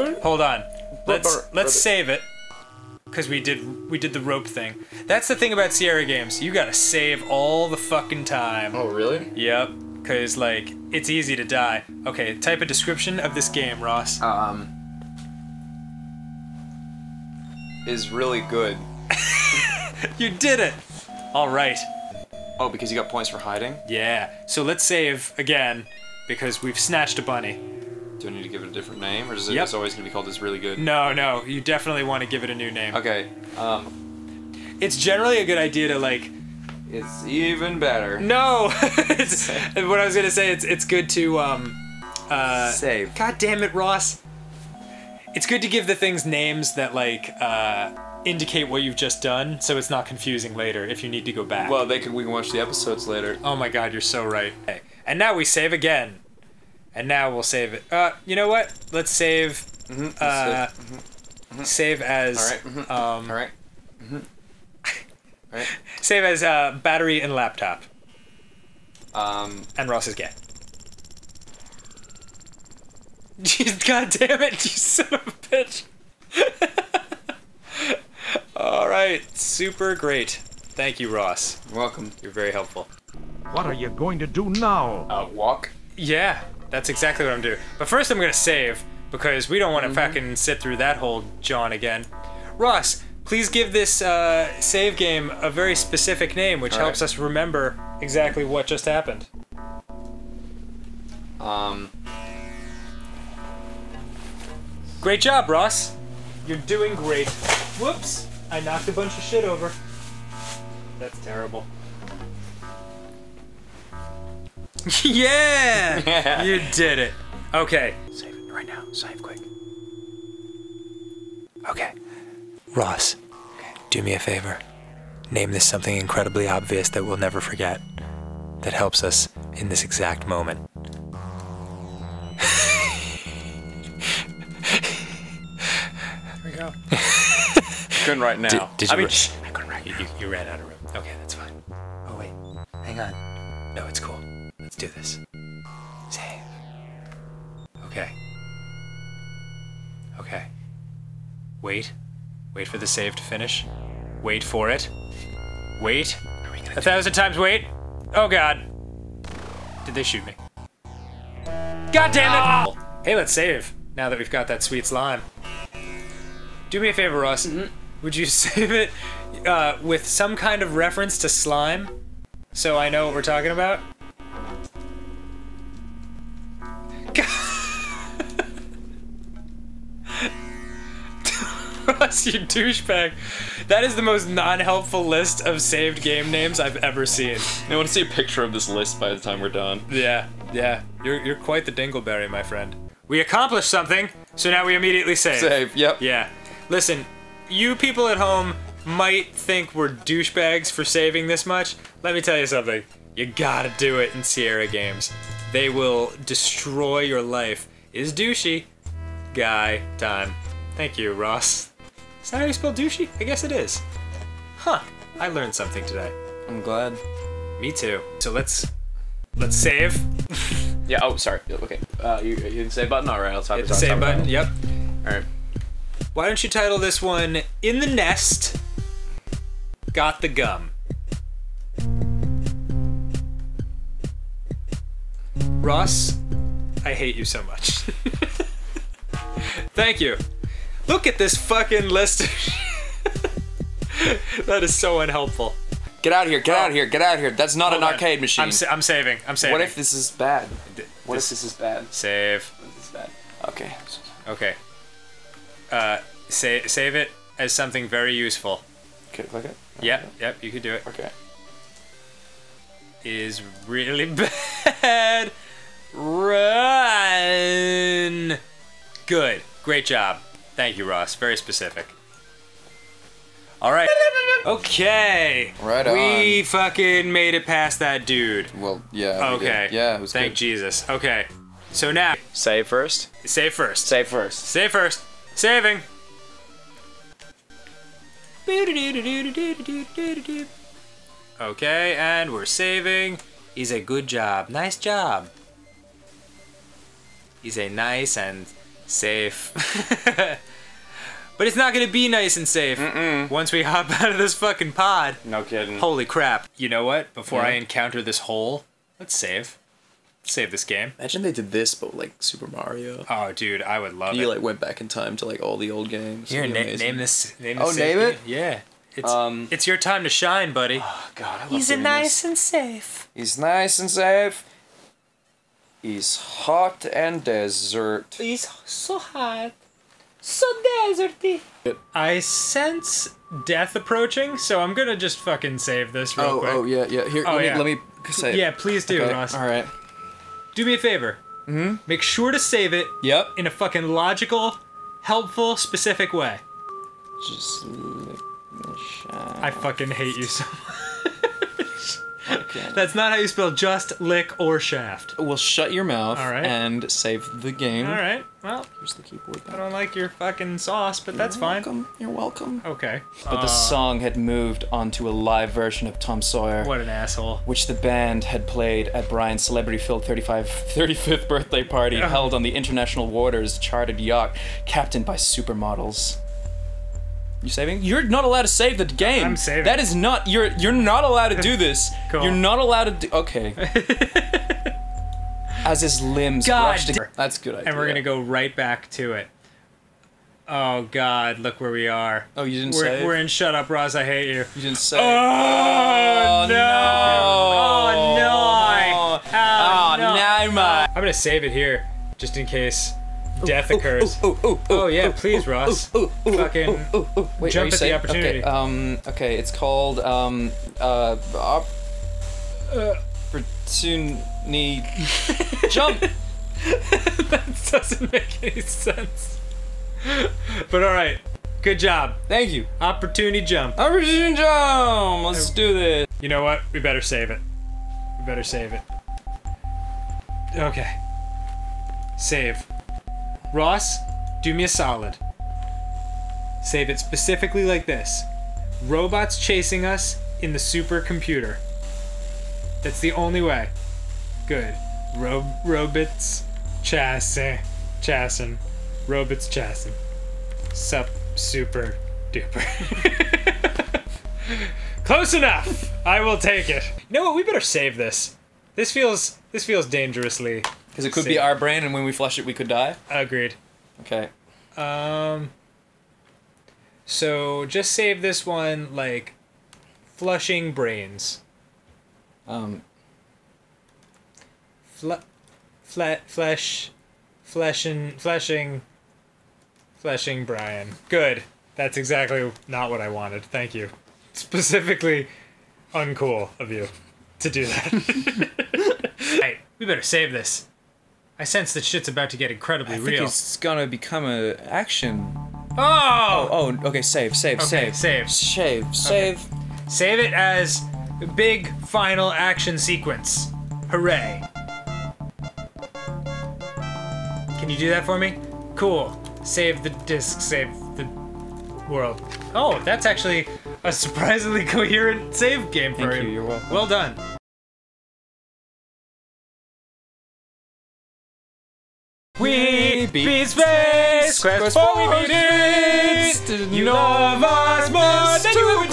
Hold on. Let's let's save it. Cause we did we did the rope thing. That's the thing about Sierra games. You gotta save all the fucking time. Oh, really? Yep. Cause like it's easy to die. Okay, type a description of this game, Ross. Um. Is really good. You did it. All right. Oh, because you got points for hiding? Yeah. So let's save again because we've snatched a bunny. Do I need to give it a different name, or is it Yep. always gonna be called "This Really Good"? No, no. You definitely want to give it a new name. Okay. Um. It's generally a good idea to like It's even better. No. it's, what I was gonna say, it's it's good to um, uh, Save. God damn it, Ross. It's good to give the things names that like uh, indicate what you've just done, so it's not confusing later if you need to go back. Well, they can. We can watch the episodes later. oh my God, you're so right. Okay. And now we save again. And now we'll save it. Uh, you know what? Let's save. Mm-hmm. Uh, Save as. All right, mhm. Um, All right. Mm-hmm. All right. Save as uh, battery and laptop. Um. And Ross is gay. God damn it, you son of a bitch. All right, super great. Thank you, Ross. Welcome. You're very helpful. What are you going to do now? Uh, walk. Yeah, that's exactly what I'm doing. But first, I'm gonna save because we don't want to fucking sit through that whole John again. Ross, please give this uh, save game a very specific name, which All helps right. us remember exactly what just happened. Um. Great job, Ross. You're doing great. Whoops, I knocked a bunch of shit over. That's terrible. yeah! you did it. Okay. Save it right now. Save quick. Okay. Ross, do me a favor. Name this something incredibly obvious that we'll never forget. That helps us in this exact moment. Here we go. Couldn't right now. Did, did you I mean. I couldn't write. You, you, you ran out of room. Okay, that's fine. Oh wait, hang on. No, it's cool. Do this. Save. Okay. Okay. Wait. Wait for the save to finish. Wait for it. Wait. A thousand times wait. Oh god. Did they shoot me? God damn it! Hey, let's save. Now that we've got that sweet slime. Do me a favor, Ross. Would you save it uh, with some kind of reference to slime, so I know what we're talking about? Ross, you douchebag. That is the most non-helpful list of saved game names I've ever seen. I want to see a picture of this list by the time we're done. Yeah, yeah. You're, you're quite the dingleberry, my friend. We accomplished something, so now we immediately save. Save. Yep. Yeah. Listen, you people at home might think we're douchebags for saving this much. Let me tell you something. You gotta do it in Sierra games. They will destroy your life. Is douchey. Guy time. Thank you, Ross. Is that how you spell douchey? I guess it is. Huh. I learned something today. I'm glad. Me too. So let's let's save. Yeah. Oh, sorry. Okay. Uh, you, you the save button. All right. I'll type it save button. Yep. All right. Why don't you title this one In the Nest Got the Gum? Ross, I hate you so much. Thank you. Look at this fucking list. that is so unhelpful. Get out of here. Get out of here. Get out of here. That's not Hold an on. arcade machine. I'm, sa- I'm saving. I'm saving. what if this is bad? What this- if this is bad? Save. What if this is bad? Okay. Okay. Uh, sa- save it as something very useful. Okay. Click it. Yep, yep, you could do it. Okay. is really bad. Run. Good. Great job. Thank you, Ross. Very specific. All right. Okay. Right on. We fucking made it past that dude. Well, yeah. we Okay. did. Yeah. It was Thank good. Jesus. Okay. So now, Save first. save first. Save first. Save first. Saving. Okay, and we're saving. Is a good job. Nice job. Is a nice and safe. but it's not gonna be nice and safe once we hop out of this fucking pod. No kidding. Holy crap. You know what? Before I encounter this hole, let's save. Save this game. Imagine they did this, but like Super Mario. Oh, dude, I would love You it. like went back in time to like all the old games. Here, It'd na- amazing. name this. Name Oh, this name it? game. Yeah. It's, Um, it's your time to shine, buddy. Oh, God, I love He's doing nice this. and safe. He's nice and safe. He's hot and desert. It's so hot. So deserty. I sense death approaching, so I'm gonna just fucking save this real Oh, quick. oh yeah, yeah. Here, Oh, let, yeah. me, let me say. Yeah, please do, Okay, Ross. All right. Do me a favor. Mm-hmm. Make sure to save it Yep. in a fucking logical, helpful, specific way. Just lick the shaft. I fucking hate you so much. Okay. That's not how you spell just, lick, or shaft. Well, shut your mouth All right. and save the game. All right. Well, Here's the keyboard. I don't like your fucking sauce, but that's fine. Welcome. You're welcome. Okay. But the uh, song had moved onto a live version of Tom Sawyer. What an asshole. which the band had played at Brian's celebrity-filled 35, 35th birthday party held on the International Waters chartered yacht captained by supermodels. You saving? You're not allowed to save the game. I'm saving. That is not. You're you're not allowed to do this. Cool. You're not allowed to do. Okay. As his limbs God. That's a good idea. And we're gonna go right back to it. Oh God, look where we are. Oh, you didn't We're, save. we're in Shut Up, Ross. I hate you. you didn't save. Oh, oh no! Oh no! Oh, Oh, no! no, my. Uh, I'm gonna save it here, just in case death occurs. Ooh, ooh, ooh, Oh yeah, please, Ross. Fucking ooh, ooh. Wait, jump at the opportunity. Okay, um, okay, it's called um, uh, op- opportunity jump. That doesn't make any sense. But all right, good job. Thank you. Opportunity jump. Opportunity jump. Let's do this. You know what? We better save it. We better save it. Okay. Save. Ross, do me a solid. Save it specifically like this Robots chasing us in the supercomputer. That's the only way. Good. Ro- robots chassis. Chassin. Robots chassin. Sup super duper. Close enough. I will take it. You know what? We better save this. This feels this feels dangerously Because it could be our brain, and when we flush it, we could die. agreed. Okay. Um. So just save this one like flushing brains. Um. Fle- fle- flesh, fleshing, fleshing, fleshing Brian. Good. That's exactly not what I wanted. Thank you. Specifically, uncool of you to do that. right, we better save this. I sense that shit's about to get incredibly I think real. it's gonna become a action. Oh! Oh, oh okay. Save, save, Okay, save, save. save, save. Save it as big final action sequence. Hooray. Can you do that for me? Cool. Save the disc, save the world. Oh, that's actually a surprisingly coherent save game for Thank you. you, you're welcome. Well done. Beat space, Quest IV we beat it. You love us more than you would